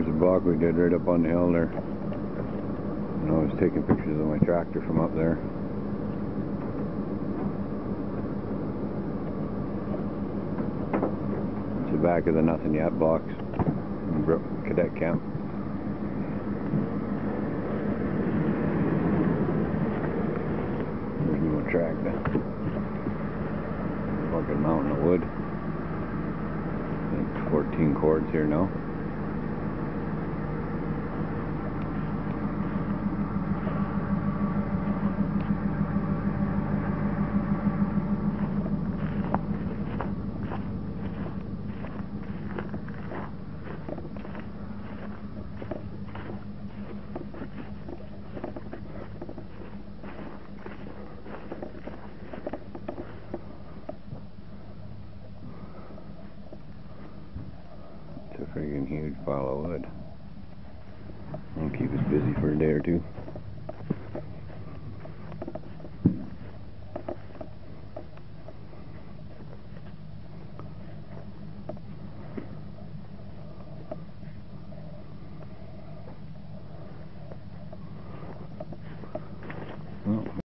There's a buck we did right up on the hill there. And I was taking pictures of my tractor from up there. It's the back of the Nothing Yet box in Brook Cadet Camp. There's no tractor. Fucking mountain of wood. I think 14 cords here now. friggin' huge pile of wood. I'll keep us busy for a day or two. Well.